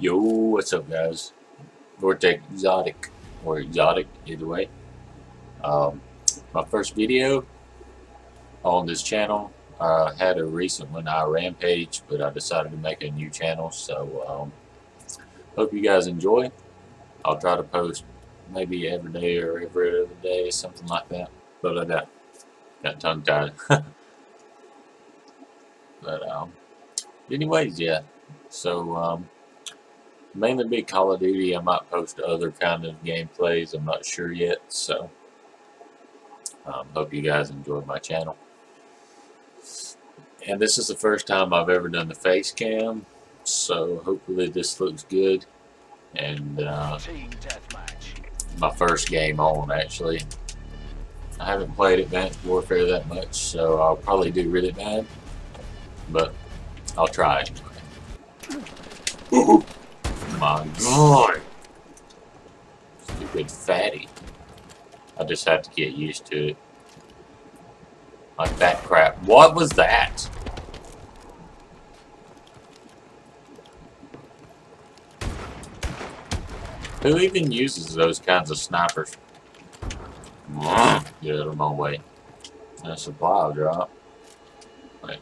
Yo, what's up guys? Vortek Exotik, or Exotik, either way. Um, my first video on this channel. I had a recent one, I Rampage, but I decided to make a new channel, so um, hope you guys enjoy. I'll try to post maybe every day or every other day, something like that. But I got, got tongue tied. but um, anyways, yeah. So um, mainly be Call of Duty. I might post other kind of gameplays. I'm not sure yet. So um, hope you guys enjoyed my channel. And this is the first time I've ever done the face cam. So hopefully this looks good. And uh, my first game on actually. I haven't played Advanced Warfare that much, so I'll probably do really bad. But I'll try. my god! Stupid fatty. I just have to get used to it. Like that crap. What was that? Who even uses those kinds of snipers? Get out of my way. A supply drop. Wait.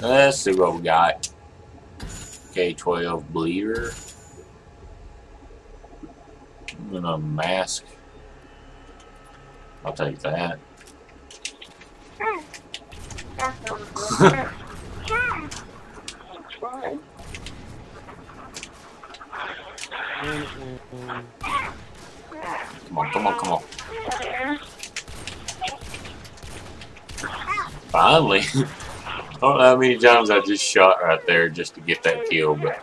Let's see what we got. K-12 bleeder. And a mask. I'll take that. Come on, come on, come on. Finally. I don't know how many times I just shot right there just to get that kill, but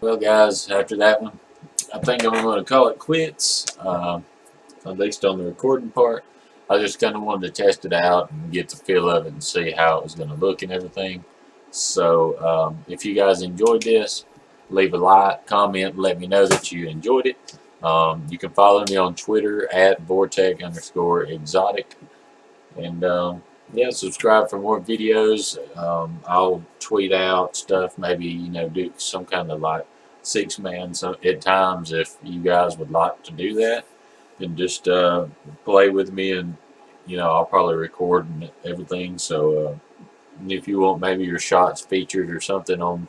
Well, guys, after that one, I think I'm going to call it quits, uh, at least on the recording part. I just kind of wanted to test it out and get the feel of it and see how it was going to look and everything. So, um, if you guys enjoyed this, leave a like, comment, let me know that you enjoyed it. Um, you can follow me on Twitter at Vortek underscore Exotik. And, um, yeah, subscribe for more videos. Um, I'll tweet out stuff, maybe, you know, do some kind of like six man some, at times if you guys would like to do that. And just uh, play with me and, you know, I'll probably record and everything. So uh, if you want maybe your shots featured or something on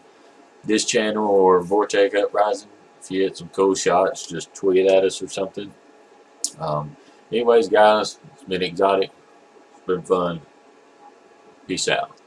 this channel or Vortex Uprising, if you had some cool shots, just tweet at us or something. Um, anyways, guys, it's been Exotik. It's been fun. Peace out.